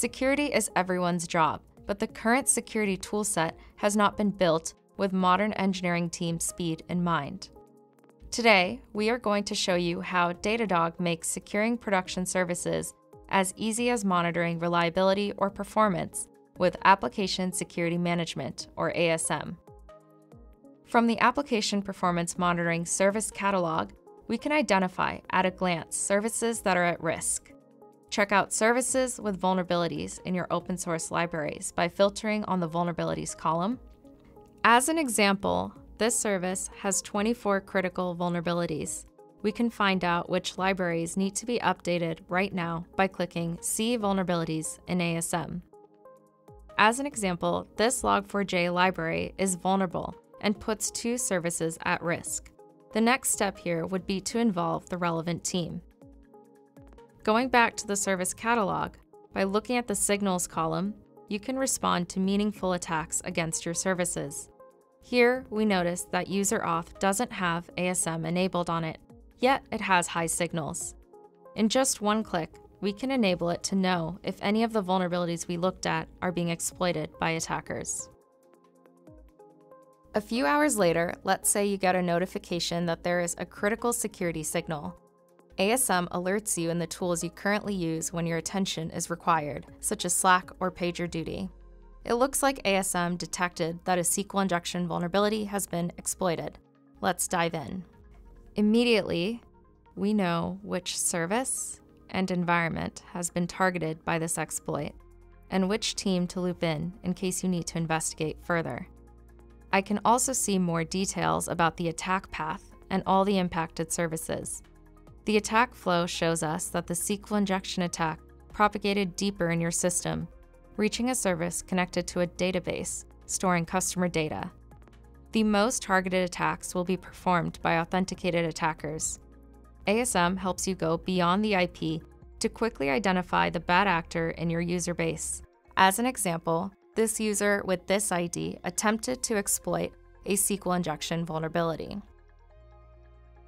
Security is everyone's job, but the current security toolset has not been built with modern engineering team speed in mind. Today, we are going to show you how Datadog makes securing production services as easy as monitoring reliability or performance with Application Security Management, or ASM. From the Application Performance Monitoring Service Catalog, we can identify at a glance services that are at risk. Check out services with vulnerabilities in your open source libraries by filtering on the vulnerabilities column. As an example, this service has 24 critical vulnerabilities. We can find out which libraries need to be updated right now by clicking See Vulnerabilities in ASM. As an example, this Log4j library is vulnerable and puts two services at risk. The next step here would be to involve the relevant team. Going back to the service catalog, by looking at the signals column, you can respond to meaningful attacks against your services. Here, we notice that user auth doesn't have ASM enabled on it, yet it has high signals. In just one click, we can enable it to know if any of the vulnerabilities we looked at are being exploited by attackers. A few hours later, let's say you get a notification that there is a critical security signal. ASM alerts you in the tools you currently use when your attention is required, such as Slack or PagerDuty. It looks like ASM detected that a SQL injection vulnerability has been exploited. Let's dive in. Immediately, we know which service and environment has been targeted by this exploit, and which team to loop in in case you need to investigate further. I can also see more details about the attack path and all the impacted services. The attack flow shows us that the SQL injection attack propagated deeper in your system, reaching a service connected to a database storing customer data. The most targeted attacks will be performed by authenticated attackers. ASM helps you go beyond the IP to quickly identify the bad actor in your user base. As an example, this user with this ID attempted to exploit a SQL injection vulnerability.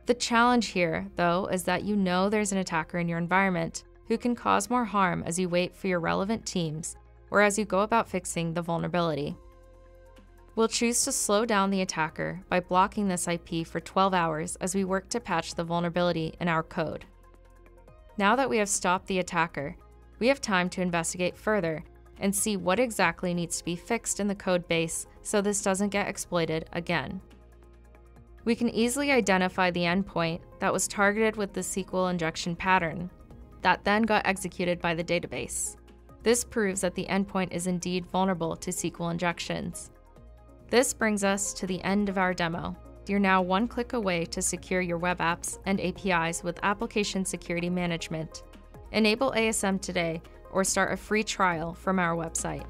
The challenge here, though, is that you know there's an attacker in your environment who can cause more harm as you wait for your relevant teams or as you go about fixing the vulnerability. We'll choose to slow down the attacker by blocking this IP for 12 hours as we work to patch the vulnerability in our code. Now that we have stopped the attacker, we have time to investigate further and see what exactly needs to be fixed in the code base so this doesn't get exploited again. We can easily identify the endpoint that was targeted with the SQL injection pattern that then got executed by the database. This proves that the endpoint is indeed vulnerable to SQL injections. This brings us to the end of our demo. You're now one click away to secure your web apps and APIs with Application Security Management. Enable ASM today or start a free trial from our website.